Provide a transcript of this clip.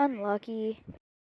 unlucky.